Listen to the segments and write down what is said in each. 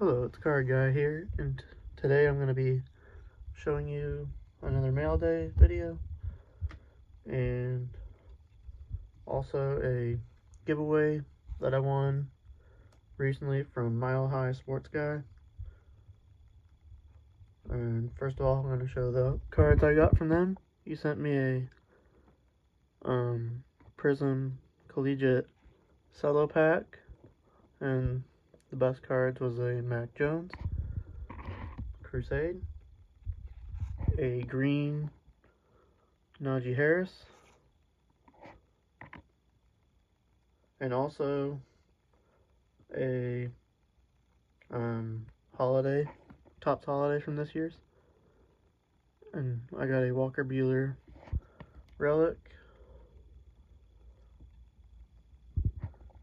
Hello, it's Card Guy here, and today I'm going to be showing you another mail day video, and also a giveaway that I won recently from Mile High Sports Guy. And first of all, I'm going to show the cards I got from them. He sent me a um, Prizm Collegiate Cello Pack, and the best cards was a Mac Jones, Crusade, a green Najee Harris, and also a um, holiday, Topps holiday from this year's. And I got a Walker Buehler relic,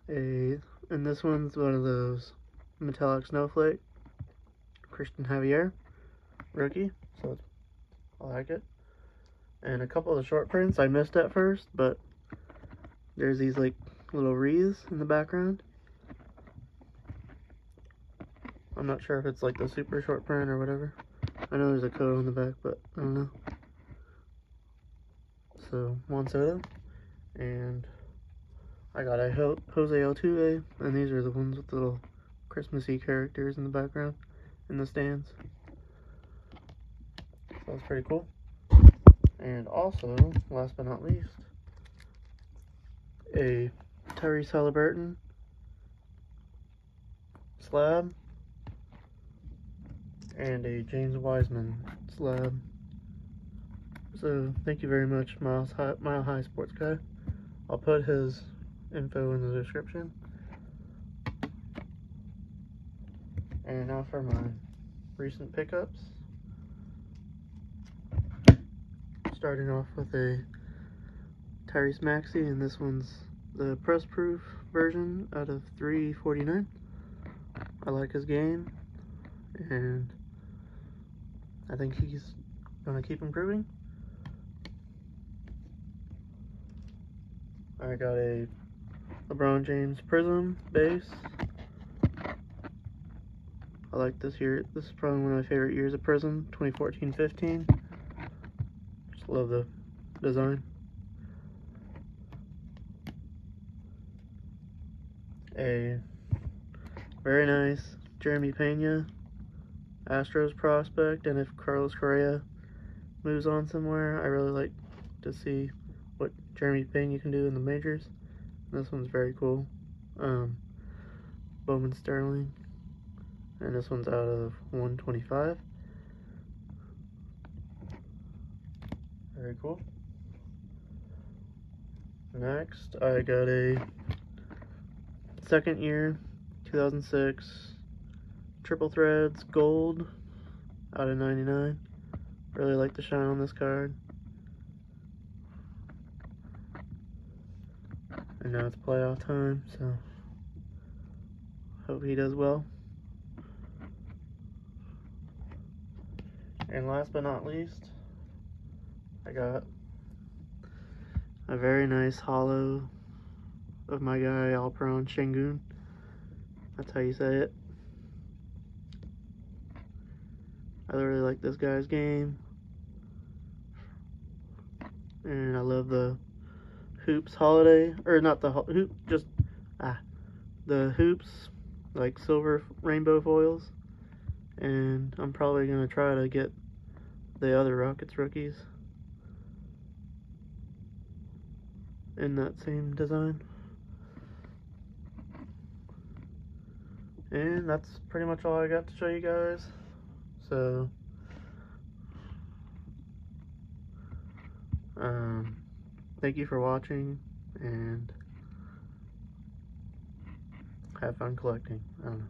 a and this one's one of those metallic snowflake Cristian Javier rookie so I like it. And a couple of the short prints I missed at first but there's these like little wreaths in the background. I'm not sure if it's like the super short print or whatever. I know there's a code on the back but I don't know. So Soto and I got a Jose Altuve, and these are the ones with the little Christmassy characters in the background in the stands. So that's pretty cool. And also, last but not least, a Tyrese Haliburton slab and a James Wiseman slab. So thank you very much, Miles High, Mile High Sports Guy. I'll put his info in the description. And now for my recent pickups. Starting off with a Tyrese Maxey, and this one's the press proof version out of 349. I like his game, and I think he's to keep improving. I got a LeBron James Prizm base. I like this year. This is probably one of my favorite years of Prizm, 2014-15. Just love the design. A very nice Jeremy Pena Astros prospect, and if Carlos Correa moves on somewhere, I really like to see what Jeremy Pena can do in the majors. This one's very cool. Um, Bowman Sterling. And this one's out of 125. Very cool. Next, I got a second year, 2006, Triple Threads Gold out of 99. Really like the shine on this card. And now it's playoff time, so hope he does well. And last but not least, I got a very nice holo of my guy Alperen Sengun. That's how you say it. I really like this guy's game. And I love the hoops holiday or not the hoop just ah the hoops like silver rainbow foils and I'm probably gonna try to get the other Rockets rookies in that same design and that's pretty much all I got to show you guys so um thank you for watching and have fun collecting. I don't know.